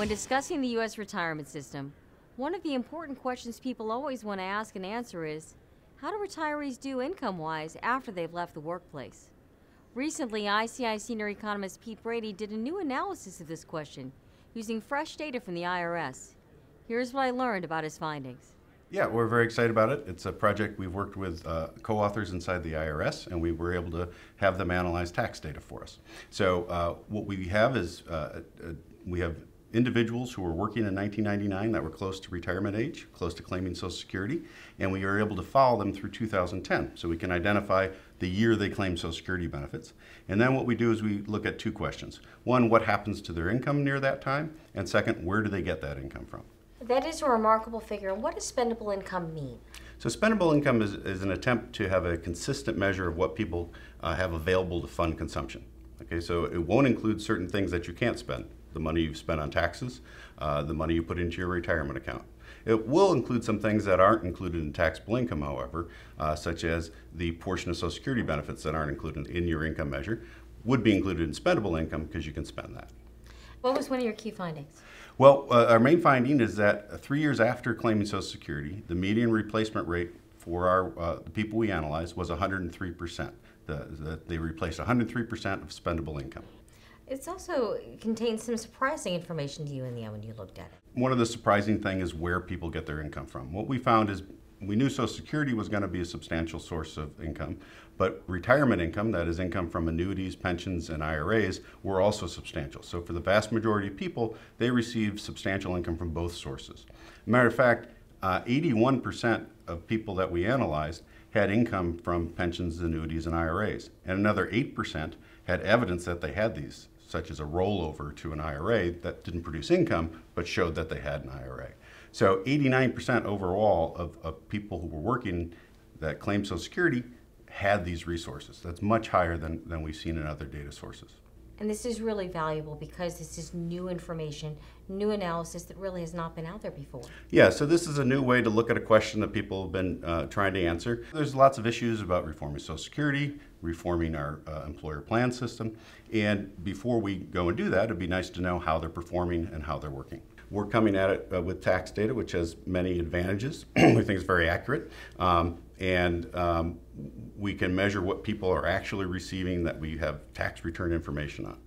When discussing the U.S. retirement system, one of the important questions people always want to ask and answer is how do retirees do income wise after they've left the workplace? Recently, ICI senior economist Pete Brady did a new analysis of this question using fresh data from the IRS. Here's what I learned about his findings. Yeah, we're very excited about it. It's a project we've worked with uh, co-authors inside the IRS, and we were able to have them analyze tax data for us. So uh, what we have is uh, uh we have individuals who were working in 1999 that were close to retirement age, close to claiming Social Security, and we are able to follow them through 2010. So we can identify the year they claim Social Security benefits. And then what we do is we look at two questions. One, what happens to their income near that time? And second, where do they get that income from? That is a remarkable figure. And what does spendable income mean? So spendable income is, is an attempt to have a consistent measure of what people uh, have available to fund consumption. Okay, so it won't include certain things that you can't spend the money you've spent on taxes, uh, the money you put into your retirement account. It will include some things that aren't included in taxable income, however, uh, such as the portion of Social Security benefits that aren't included in your income measure would be included in spendable income because you can spend that. What was one of your key findings? Well, uh, our main finding is that three years after claiming Social Security, the median replacement rate for our uh, the people we analyzed was 103 percent. The, the, they replaced 103 percent of spendable income. It's also contains some surprising information to you in the end when you looked at it. One of the surprising thing is where people get their income from. What we found is we knew Social Security was going to be a substantial source of income, but retirement income, that is income from annuities, pensions, and IRAs, were also substantial. So for the vast majority of people, they receive substantial income from both sources. Matter of fact, 81% uh, of people that we analyzed had income from pensions, annuities, and IRAs, and another 8% had evidence that they had these such as a rollover to an IRA that didn't produce income but showed that they had an IRA. So 89% overall of, of people who were working that claimed Social Security had these resources. That's much higher than, than we've seen in other data sources. And this is really valuable because this is new information, new analysis that really has not been out there before. Yeah, so this is a new way to look at a question that people have been uh, trying to answer. There's lots of issues about reforming Social Security, reforming our uh, employer plan system, and before we go and do that, it'd be nice to know how they're performing and how they're working. We're coming at it uh, with tax data, which has many advantages. we think it's very accurate. Um, and um, we can measure what people are actually receiving that we have tax return information on.